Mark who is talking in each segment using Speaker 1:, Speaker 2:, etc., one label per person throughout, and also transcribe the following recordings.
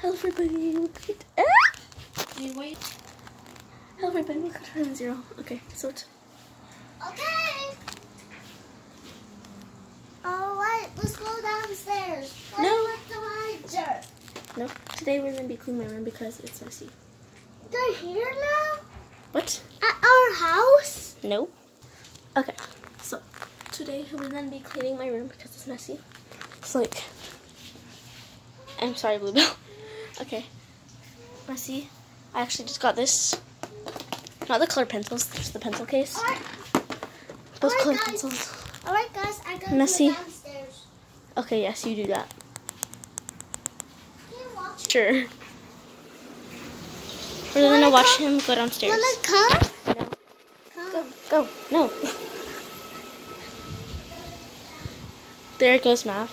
Speaker 1: Hello everybody, look at ah!
Speaker 2: Wait, wait.
Speaker 1: Hello everybody, look at Turn Zero. Okay, so it's
Speaker 2: Okay. All right, let's go downstairs. Play
Speaker 1: No.
Speaker 2: with the laser.
Speaker 1: no. Today we're gonna be cleaning my room because it's messy.
Speaker 2: They're here now
Speaker 1: What?
Speaker 2: at our house.
Speaker 1: No. Okay, so today we're gonna be cleaning my room because it's messy. It's like I'm sorry, Bluebell. Okay. Messy. I actually just got this. Not the color pencils, just the pencil case.
Speaker 2: All right,
Speaker 1: Those
Speaker 2: Alright,
Speaker 1: color
Speaker 2: guys.
Speaker 1: pencils.
Speaker 2: all right, guys. I gotta
Speaker 1: Messy.
Speaker 2: go downstairs.
Speaker 1: Okay, yes, you do that.
Speaker 2: Can you watch?
Speaker 1: Sure. We're gonna
Speaker 2: Wanna
Speaker 1: watch
Speaker 2: come?
Speaker 1: him go downstairs.
Speaker 2: Wanna come?
Speaker 1: No.
Speaker 2: Come.
Speaker 1: Go, go, no. there it goes Mav.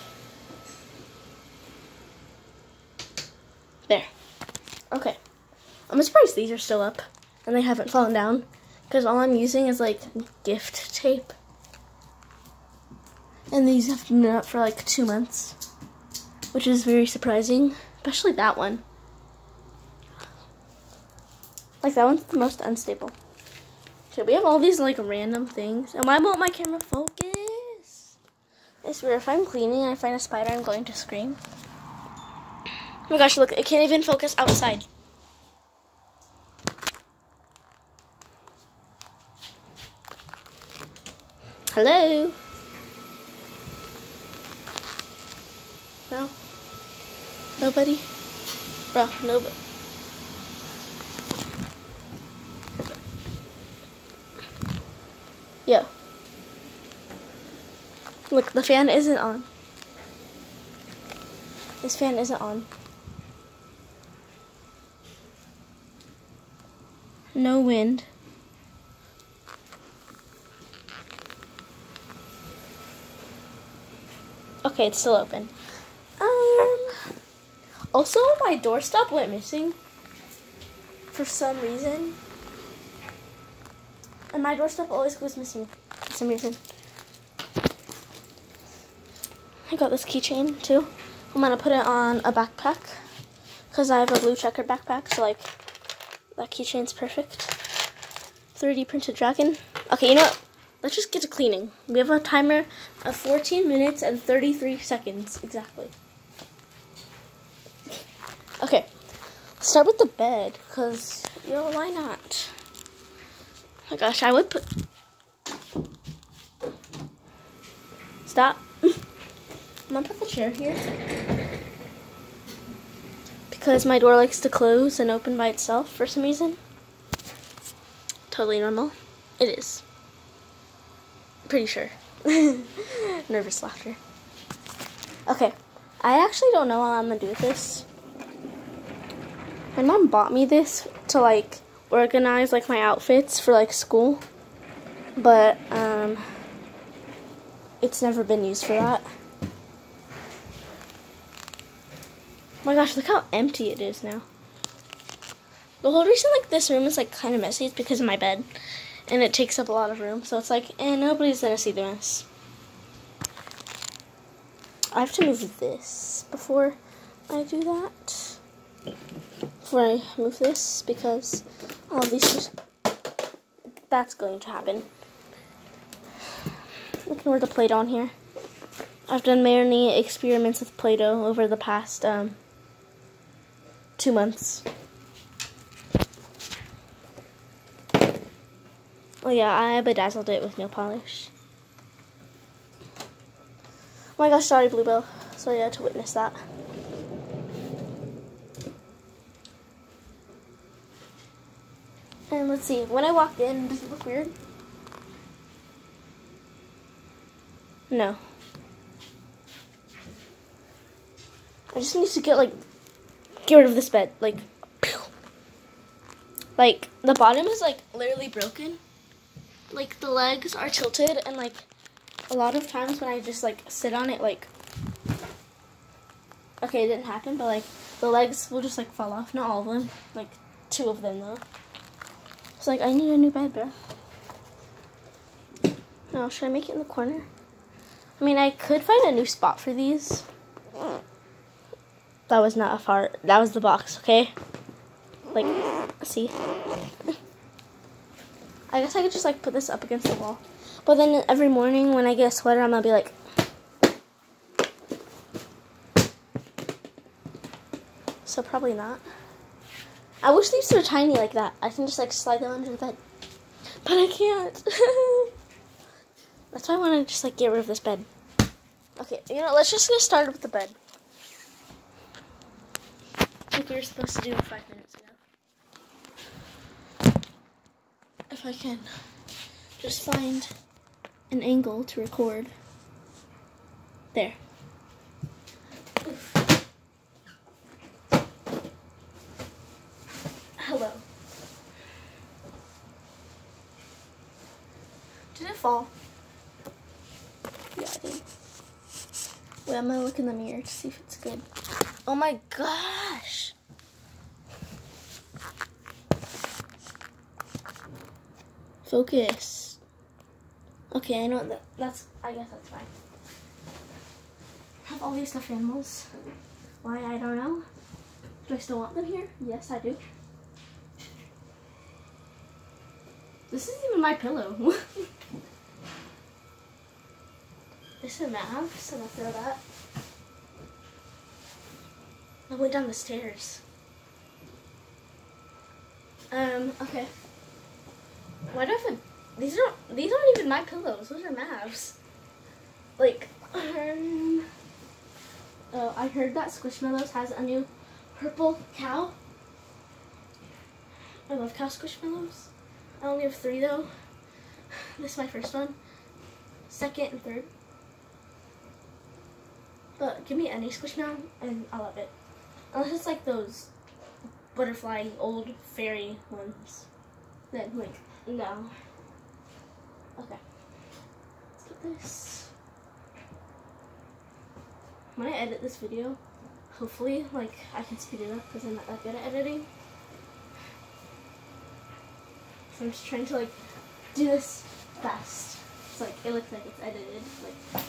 Speaker 1: There. Okay. I'm surprised these are still up and they haven't fallen down because all I'm using is like gift tape. And these have been up for like two months, which is very surprising, especially that one. Like that one's the most unstable. So we have all these like random things. And why won't my camera focus? I swear if I'm cleaning and I find a spider, I'm going to scream. Oh my gosh, look, it can't even focus outside. Hello? No? Nobody? Bro, nobody. Yeah. Look, the fan isn't on. This fan isn't on. No wind. Okay, it's still open. Um. Also, my doorstop went missing for some reason. And my doorstop always goes missing for some reason. I got this keychain too. I'm gonna put it on a backpack because I have a blue checkered backpack, so like that keychain's perfect. 3D printed dragon. Okay, you know what? Let's just get to cleaning. We have a timer of 14 minutes and 33 seconds exactly. Okay, start with the bed because you know why not? Oh my gosh, I would put. Stop. I'm gonna put the chair here because my door likes to close and open by itself for some reason. Totally normal. It is. Pretty sure. Nervous laughter. Okay, I actually don't know what I'm gonna do with this. My mom bought me this to like organize like my outfits for like school, but um, it's never been used for that. Oh my gosh, look how empty it is now. The whole reason like this room is like kind of messy is because of my bed, and it takes up a lot of room. So it's like, and nobody's gonna see the mess. I have to move this before I do that. Before I move this, because all these just that's going to happen. Ignore the Play-Doh on here. I've done many experiments with Play-Doh over the past um, two months. Oh yeah, I bedazzled it with nail polish. Oh my gosh, sorry Bluebell. I had to witness that. And let's see, when I walked in, does it look weird? No. I just need to get like get rid of this bed. Like pew. like the bottom is like literally broken. Like the legs are tilted and like a lot of times when I just like sit on it like okay, it didn't happen, but like the legs will just like fall off. Not all of them. Like two of them though. It's like I need a new bed, bro. No, should I make it in the corner? I mean, I could find a new spot for these. That was not a fart. That was the box, okay? Like, see? I guess I could just like put this up against the wall. But then every morning when I get a sweater, I'm gonna be like, so probably not. I wish these were tiny like that. I can just like slide them under the bed. But I can't. That's why I want to just like get rid of this bed. Okay, you know, let's just get started with the bed. Like we were supposed to do five minutes ago. If I can just find an angle to record. There. Hello. Did it fall? Yeah, I did. Wait, I'm gonna look in the mirror to see if it's good. Oh my gosh! Focus. Okay, I know that. That's. I guess that's fine. I Have all these stuffed animals. Why I don't know. Do I still want them here? Yes, I do. This isn't even my pillow. this is a map, so gonna throw that. I went down the stairs. Um, okay. Why do I have a, these aren't, these aren't even my pillows, those are Mav's. Like, um, oh, I heard that Squishmallows has a new purple cow. I love cow Squishmallows. I only have three though. This is my first one. Second and third. But give me any Squishmallow and I love it. Unless it's like those butterfly old fairy ones. Then like no. Okay. Let's get this. When I edit this video, hopefully like I can speed it up because I'm not that good at editing. So I'm just trying to like do this fast. It's like it looks like it's edited. Like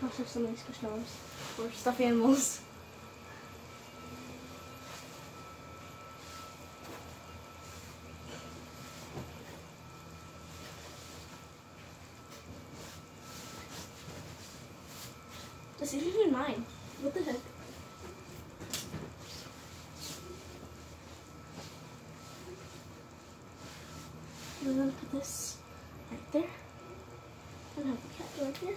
Speaker 1: Gosh, there's so many squishmallows or stuffed animals. This isn't even mine. What the heck? I'm gonna put this right there. And have the cat right here.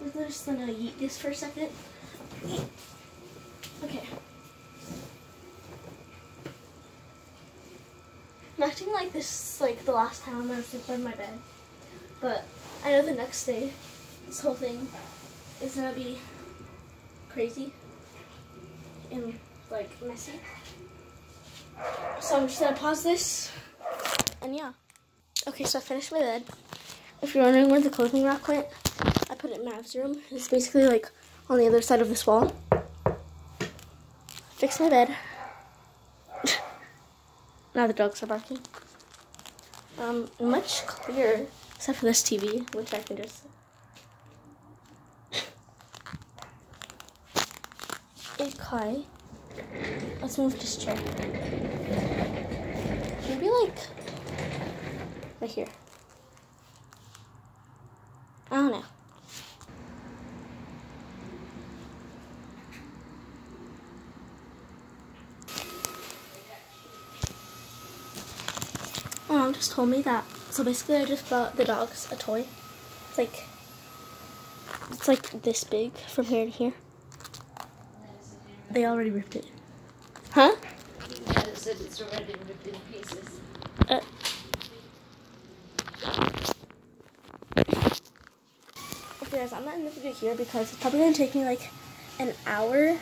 Speaker 1: We're just gonna eat this for a second. Okay. I'm acting like this is like the last time I'm gonna sleep on my bed. But I know the next day, this whole thing is gonna be crazy and like messy. So I'm just gonna pause this and yeah. Okay, so I finished my bed. If you're wondering where the clothing rack went, I put it in Mav's room. It's basically like on the other side of this wall. Fix my bed. Now the dogs are barking. Um, much clearer, except for this TV, which I can just. Okay. Let's move this chair. Maybe like right here. I don't know. My mom just told me that. So basically, I just bought the dogs a toy. It's like it's like this big from here to here. They already ripped it. Huh?
Speaker 3: Dad said it's already ripped in pieces.
Speaker 1: Uh, okay, guys, I'm not in the video here because it's probably gonna take me like an hour